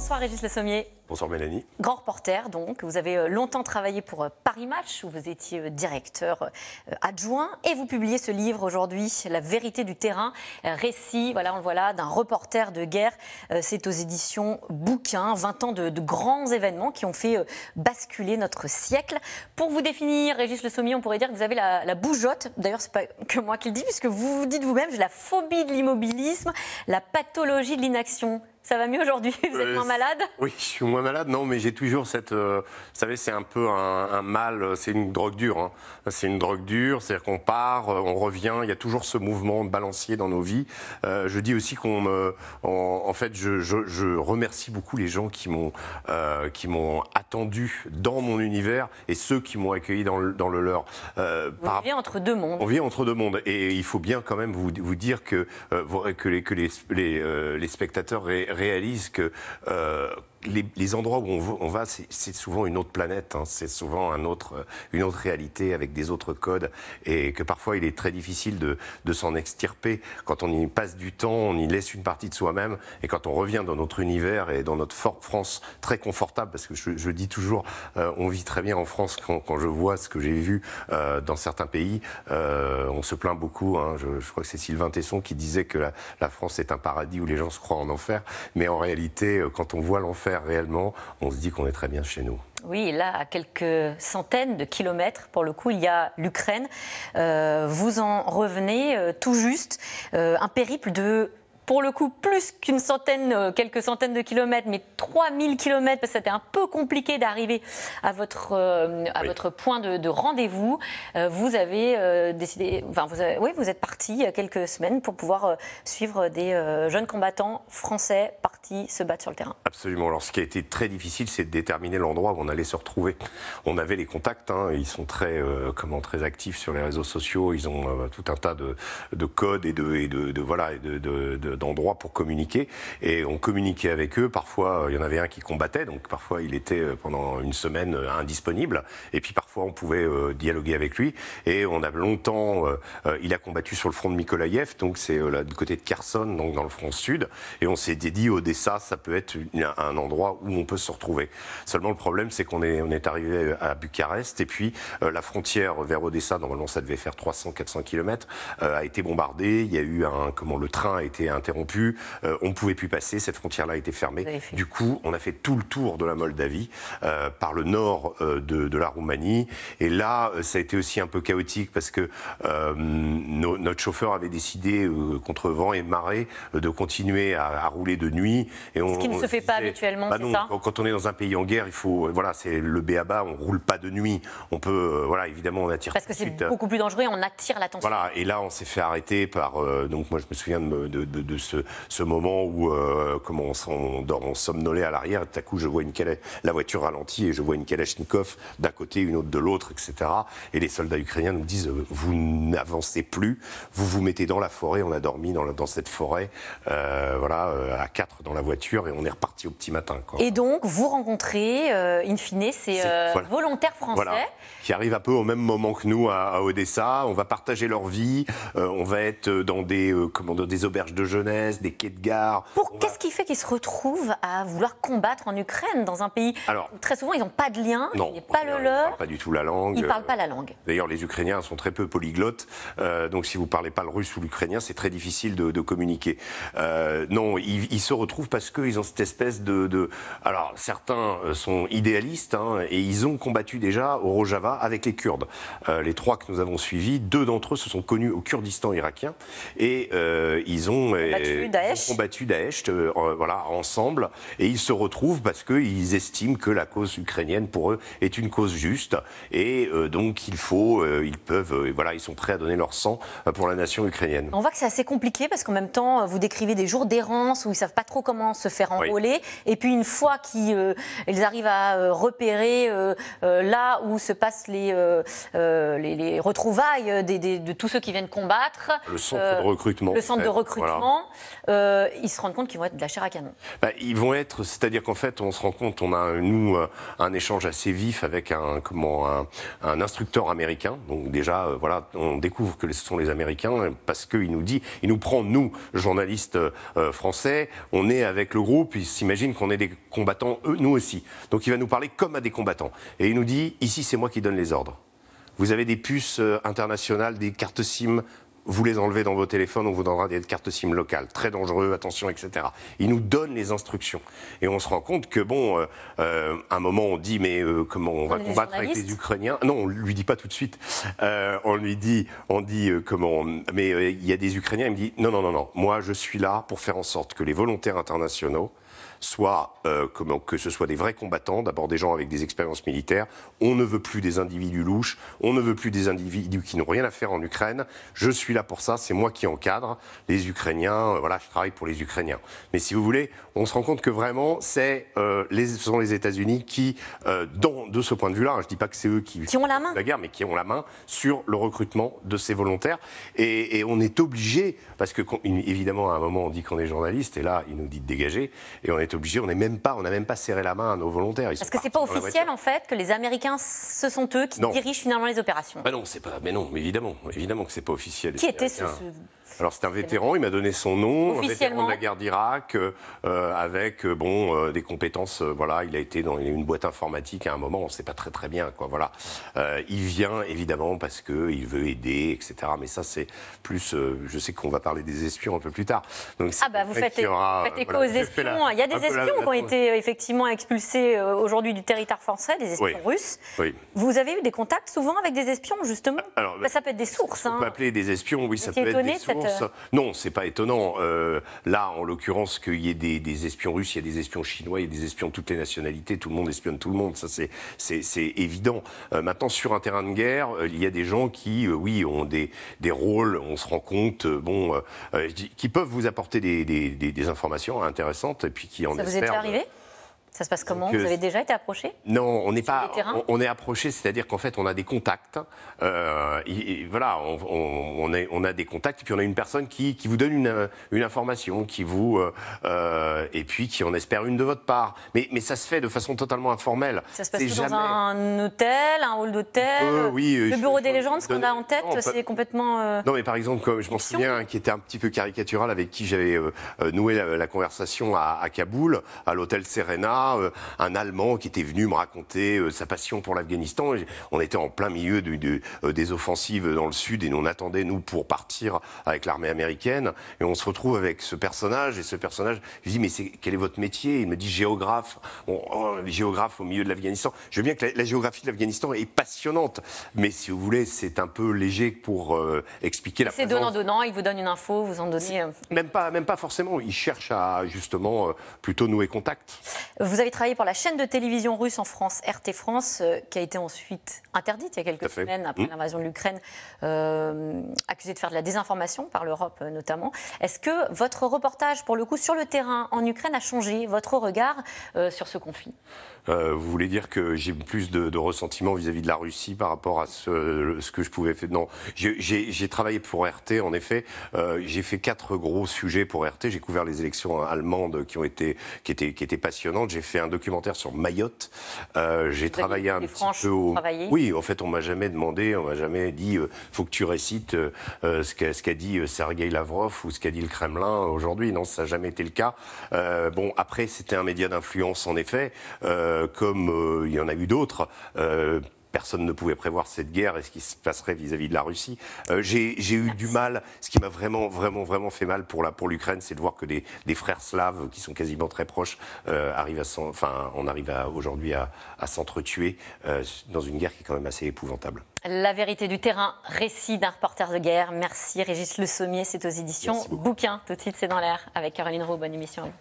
Bonsoir Régis Le Sommier. Bonsoir Mélanie. Grand reporter donc, vous avez euh, longtemps travaillé pour euh, Paris Match où vous étiez euh, directeur adjoint et vous publiez ce livre aujourd'hui, La vérité du terrain, récit, voilà on le voit là, d'un reporter de guerre. C'est aux éditions Bouquin, 20 ans de, grands événements qui ont fait basculer notre siècle. Pour vous définir, Régis Le Sommier, on pourrait dire que vous avez la, la bougeotte, d'ailleurs c'est pas que moi qui le dis puisque vous vous dites vous-même, j'ai la phobie de l'immobilisme, la pathologie de l'inaction. Ça va mieux aujourd'hui? Vous êtes moins malade? Oui, je suis moins malade. Non, mais j'ai toujours cette. Euh, vous savez, c'est un peu un, mal. C'est une drogue dure. Hein. C'est une drogue dure. C'est-à-dire qu'on part, euh, on revient. Il y a toujours ce mouvement de balancier dans nos vies. Euh, je dis aussi qu'on me. En, fait, je, je, remercie beaucoup les gens qui m'ont qui m'ont attendu dans mon univers et ceux qui m'ont accueilli dans le, dans le leur. Vous vivez entre deux mondes. On vit entre deux mondes. Et il faut bien quand même vous, vous dire que, que les, que les, les, les spectateurs réalise que euh, les, endroits où on, va, c'est souvent une autre planète, hein. c'est souvent un autre, une autre réalité avec des autres codes, et que parfois il est très difficile de, s'en extirper. Quand on y passe du temps, on y laisse une partie de soi-même, et quand on revient dans notre univers et dans notre France très confortable, parce que je, dis toujours, euh, on vit très bien en France quand, je vois ce que j'ai vu euh, dans certains pays. Euh, on se plaint beaucoup, hein. je, crois que c'est Sylvain Tesson qui disait que la, la France est un paradis où les gens se croient en enfer, mais en réalité, quand on voit l'enfer, réellement, on se dit qu'on est très bien chez nous. Oui, là, à quelques centaines de kilomètres, pour le coup, il y a l'Ukraine. Euh, vous en revenez euh, tout juste, euh, un périple de pour le coup plus qu'une centaine, euh, quelques centaines de kilomètres, mais 3000 kilomètres, parce que c'était un peu compliqué d'arriver à votre, euh, à votre point de, rendez-vous. Euh, vous avez décidé, enfin, vous oui, vous êtes parti il y a quelques semaines pour pouvoir suivre des jeunes combattants français partis se battre sur le terrain. Absolument. Alors, ce qui a été très difficile, c'est de déterminer l'endroit où on allait se retrouver. On avait les contacts, hein, ils sont très, comment, très actifs sur les réseaux sociaux, ils ont tout un tas de, de codes et de, et de, de voilà, de, de d'endroits pour communiquer. Et on communiquait avec eux. Parfois, il y en avait un qui combattait, donc parfois il était euh, pendant une semaine euh, indisponible. Et puis parfois, on pouvait euh, dialoguer avec lui. Et on a longtemps, il a combattu sur le front de Mykolaïev, donc c'est là du côté de Kherson, donc dans le front sud. Et on s'est dit, Odessa, ça peut être un endroit où on peut se retrouver. Seulement, le problème, c'est qu'on est, on est arrivé à Bucarest, et puis la frontière vers Odessa, normalement, ça devait faire 300-400 km, a été bombardée. Il y a eu un, comment le train a été interrompu interrompu, euh, on ne pouvait plus passer, cette frontière-là été fermée. Du coup, on a fait tout le tour de la Moldavie euh, par le nord euh, de, la Roumanie. Et là, ça a été aussi un peu chaotique parce que notre chauffeur avait décidé, contre vent et marée, de continuer à, rouler de nuit. Et on, Ce qui ne se fait pas habituellement, bah c'est ça Quand on est dans un pays en guerre, il faut, voilà, c'est le béaba, on roule pas de nuit. On peut, voilà, évidemment, on attire. Parce que c'est beaucoup plus dangereux, on attire l'attention. Voilà, et là, on s'est fait arrêter par, donc moi, je me souviens de, de, de ce, moment où euh, comment on, on, somnolait à l'arrière, et tout à coup je vois une la voiture ralentit et je vois une Kalachnikov d'un côté, une autre de l'autre, etc. Et les soldats ukrainiens nous disent euh, vous n'avancez plus, vous vous mettez dans la forêt. On a dormi dans, dans cette forêt, euh, voilà, à quatre dans la voiture et on est reparti au petit matin. Et donc vous rencontrez, in fine, ces volontaires français qui arrivent un peu au même moment que nous à, Odessa. On va partager leur vie, on va être dans des, comment, dans des auberges de jeunesse des quais de gare. Qu'est-ce qui fait qu'ils se retrouvent à vouloir combattre en Ukraine, dans un pays où très souvent ils n'ont pas de lien, non, il pas le leur. Ils parlent pas du tout la langue. Ils ne parlent pas la langue. D'ailleurs, les Ukrainiens sont très peu polyglottes, euh, donc si vous ne parlez pas le russe ou l'ukrainien, c'est très difficile de, communiquer. Euh, non, ils, se retrouvent parce qu'ils ont cette espèce de, Alors, certains euh, sont idéalistes hein, et ils ont combattu déjà au Rojava avec les Kurdes. les trois que nous avons suivis, deux d'entre eux se sont connus au Kurdistan irakien et ils ont Daesh. Ils ont combattu Daesh euh, voilà, ensemble et ils se retrouvent parce qu'ils estiment que la cause ukrainienne pour eux est une cause juste et euh, donc il faut, euh, ils peuvent, voilà, ils sont prêts à donner leur sang pour la nation ukrainienne. On voit que c'est assez compliqué parce qu'en même temps, vous décrivez des jours d'errance où ils savent pas trop comment se faire enrôler et puis une fois qu'ils ils arrivent à repérer là où se passent les, les, retrouvailles de tous ceux qui viennent combattre. Le centre de recrutement. Le centre de recrutement euh, ils se rendent compte qu'ils vont être de la chair à canon. Bah, ils vont être, c'est-à-dire qu'en fait, on se rend compte, on a nous euh, un échange assez vif avec un comment un, instructeur américain. Donc déjà, euh, voilà, on découvre que ce sont les Américains parce qu'il nous dit, il nous prend nous, journalistes français, on est avec le groupe, il s'imagine qu'on est des combattants, nous aussi. Donc il va nous parler comme à des combattants. Et il nous dit, ici c'est moi qui donne les ordres. Vous avez des puces internationales, des cartes SIM vous les enlevez dans vos téléphones, on vous donnera des cartes SIM locales. Très dangereux, attention, etc. Il nous donne les instructions. Et on se rend compte que, bon, euh, euh un moment, on dit, mais euh, comment on va combattre avec les Ukrainiens? Non, on lui dit pas tout de suite. Euh, on lui dit, on dit, comment Mais il y a des Ukrainiens, il me dit, non, non, non, non. Moi, je suis là pour faire en sorte que les volontaires internationaux soit euh, que ce soit des vrais combattants, d'abord des gens avec des expériences militaires. On ne veut plus des individus louches, on ne veut plus des individus qui n'ont rien à faire en Ukraine. Je suis là pour ça, c'est moi qui encadre les Ukrainiens. Euh, voilà, je travaille pour les Ukrainiens. Mais si vous voulez, on se rend compte que vraiment, c'est euh, les, ce sont les États-Unis qui, dans, de ce point de vue-là, hein, je ne dis pas que c'est eux qui, qui ont la main, la guerre, mais qui ont la main sur le recrutement de ces volontaires. Et, et on est obligé, parce que évidemment, à un moment, on dit qu'on est journaliste, et là, il nous dit de dégager, et on est obligé, on n'est même pas, on n'a même pas serré la main à nos volontaires. Parce que c'est pas officiel en fait que les Américains, ce sont eux qui dirigent finalement les opérations. Bah non, c'est pas, mais non, évidemment, évidemment que c'est pas officiel. Qui était ce, alors c'est un vétéran, il m'a donné son nom, un vétéran de la guerre d'Irak, euh, avec euh, bon euh, des compétences. voilà, il a été dans une boîte informatique à un moment, on ne sait pas très très bien quoi. Voilà, il vient évidemment parce que il veut aider, etc. Mais ça c'est plus. je sais qu'on va parler des espions un peu plus tard. Donc, ah bah vous faites, écho aux espions. il y a des espions qui ont été effectivement expulsés aujourd'hui du territoire français, des espions russes. Oui. Vous avez eu des contacts souvent avec des espions justement? Alors, bah, Ça peut être des sources. On peut hein. appeler des espions, oui, ça peut être des sources. Non, Non, c'est pas étonnant. Euh, là, en l'occurrence, qu'il y ait des, espions russes, il y a des espions chinois, il y a des espions de toutes les nationalités, tout le monde espionne tout le monde, ça c'est évident. Euh, maintenant, sur un terrain de guerre, euh, il y a des gens qui, oui, ont des, rôles, on se rend compte, bon, qui peuvent vous apporter des, informations intéressantes et puis qui en Ça vous est arrivé? Ça se passe comment Vous avez déjà été approché Non, on n'est pas. On, est approché, c'est-à-dire qu'en fait, on a des contacts. Euh, voilà, on, est, on, a des contacts, et puis on a une personne qui, qui vous donne une, une, information, qui vous euh, euh, et puis qui en espère une de votre part. Mais, mais ça se fait de façon totalement informelle. Ça se passe dans un hôtel, un hall d'hôtel. oui. Le bureau des légendes, ce qu'on a en tête, c'est complètement. Non, mais par exemple, comme je m'en souviens, qui était un petit peu caricatural, avec qui j'avais noué la, conversation à, à Kaboul, à l'hôtel Serena. Euh, un Allemand qui était venu me raconter euh, sa passion pour l'Afghanistan. On était en plein milieu euh, des offensives dans le sud et on attendait, nous, pour partir avec l'armée américaine. Et on se retrouve avec ce personnage et ce personnage, je lui dis, mais quel est votre métier? Il me dit géographe. Oh, géographe au milieu de l'Afghanistan. Je veux bien que la, géographie de l'Afghanistan est passionnante, mais si vous voulez, c'est un peu léger pour expliquer la C'est donnant-donnant, il vous donne une info, vous en donnez... Même pas, même pas forcément, il cherche à justement plutôt nouer contact. Vous avez travaillé pour la chaîne de télévision russe en France, RT France, euh, qui a été ensuite interdite il y a quelques semaines après mmh. l'invasion de l'Ukraine, euh, accusée de faire de la désinformation par l'Europe euh, notamment. Est-ce que votre reportage, pour le coup, sur le terrain en Ukraine a changé votre regard sur ce conflit? Vous voulez dire que j'ai plus de, ressentiment vis-à-vis de la Russie par rapport à ce, ce que je pouvais faire? Non, j'ai travaillé pour RT, en effet. j'ai fait quatre gros sujets pour RT. J'ai couvert les élections allemandes qui ont été qui étaient qui étaient passionnantes. J'ai fait un documentaire sur Mayotte. Euh, j'ai travaillé un petit peu au... Oui, en fait, on m'a jamais demandé, on m'a jamais dit, euh, faut que tu récites euh, ce qu'a dit Sergei Lavrov ou ce qu'a dit le Kremlin aujourd'hui. Non, ça n'a jamais été le cas. bon, après, c'était un média d'influence, en effet, comme il y en a eu d'autres personne ne pouvait prévoir cette guerre et ce qui se passerait vis-à-vis de la Russie. Euh, j'ai eu du mal. Ce qui m'a vraiment, vraiment, vraiment fait mal pour pour l'Ukraine, c'est de voir que des, frères slaves qui sont quasiment très proches euh, arrivent à, enfin, on arrive aujourd'hui à, s'entretuer euh, dans une guerre qui est quand même assez épouvantable. La vérité du terrain, récit d'un reporter de guerre. Merci Régis Le Sommier, c'est aux éditions Bouquin. Tout de suite, c'est dans l'air avec Caroline Roux. Bonne émission à vous.